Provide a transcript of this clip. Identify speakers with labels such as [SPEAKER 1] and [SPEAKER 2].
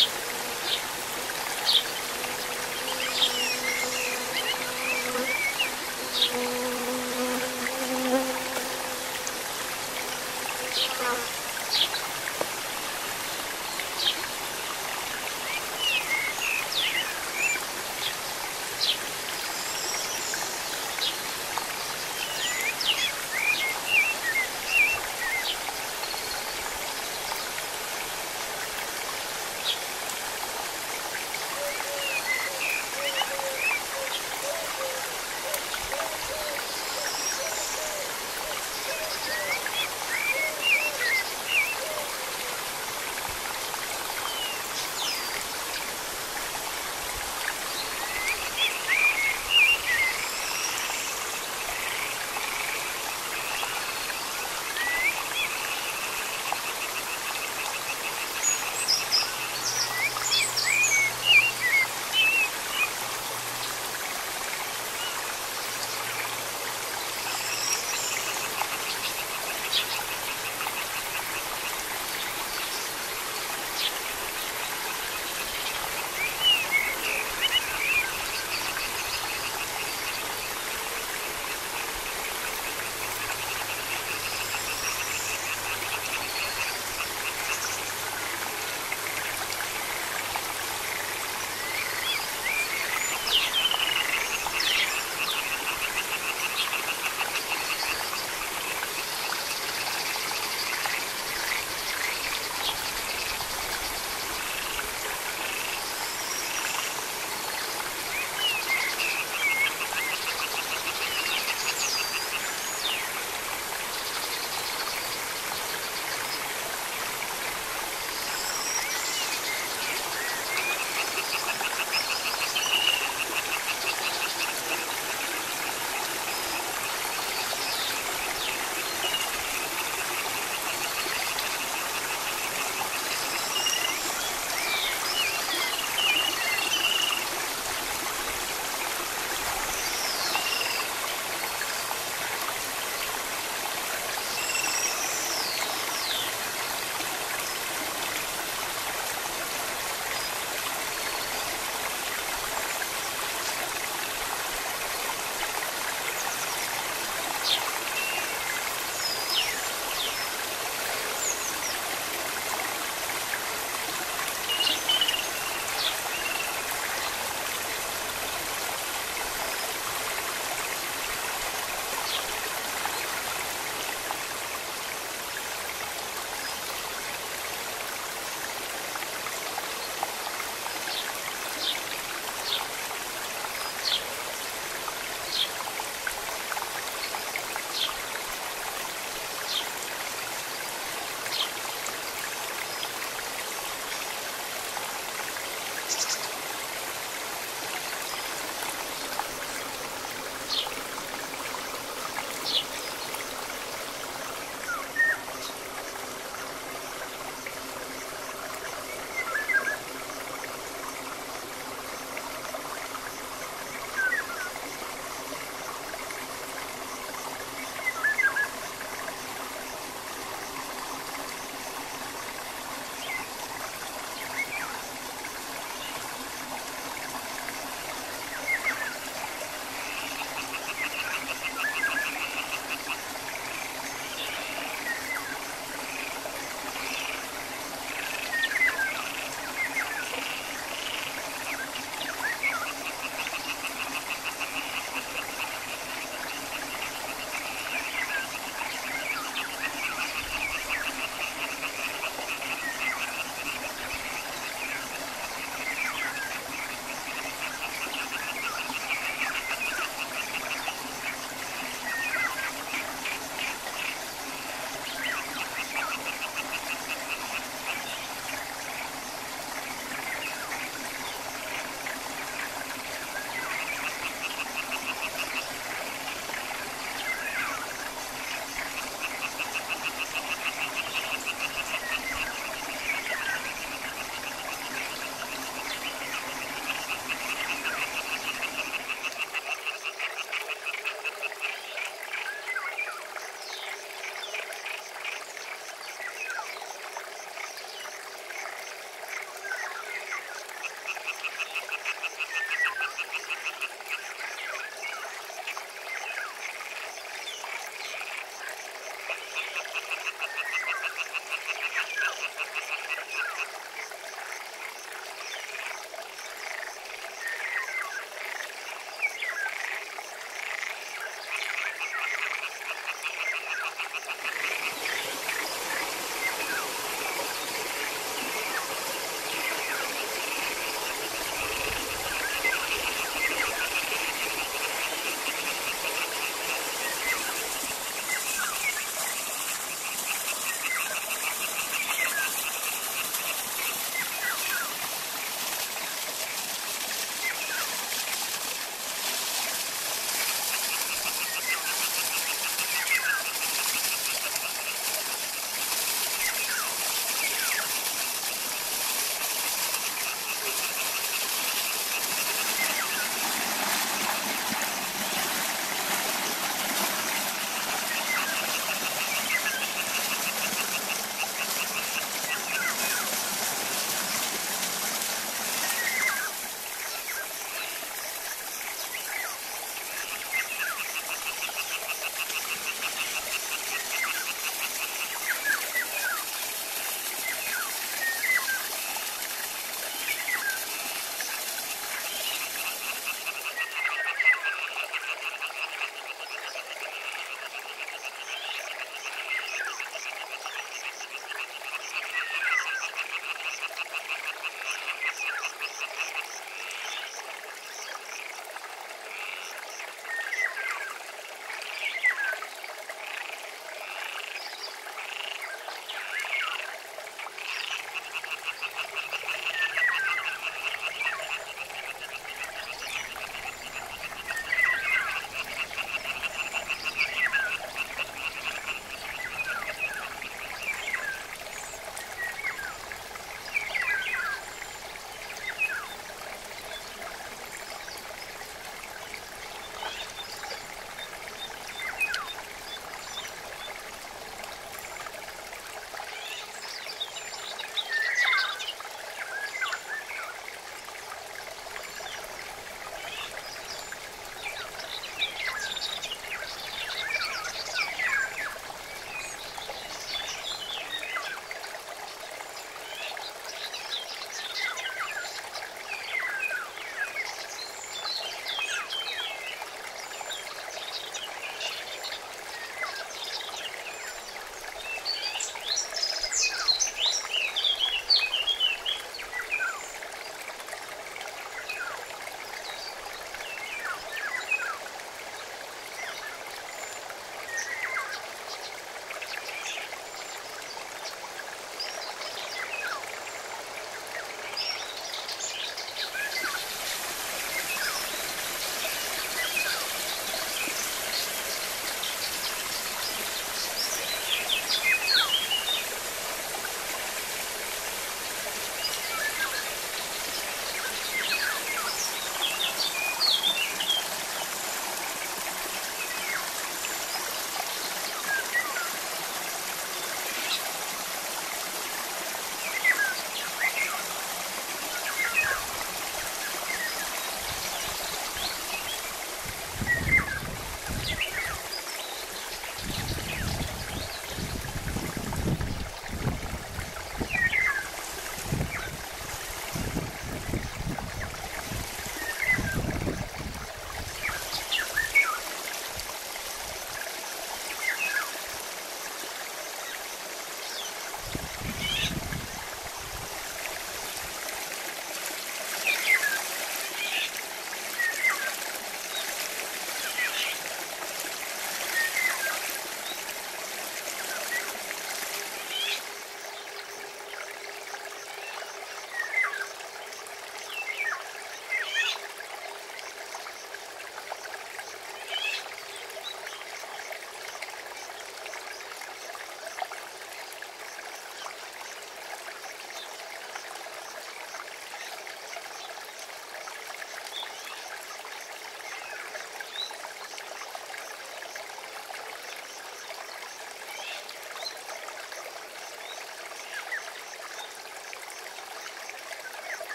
[SPEAKER 1] Yes.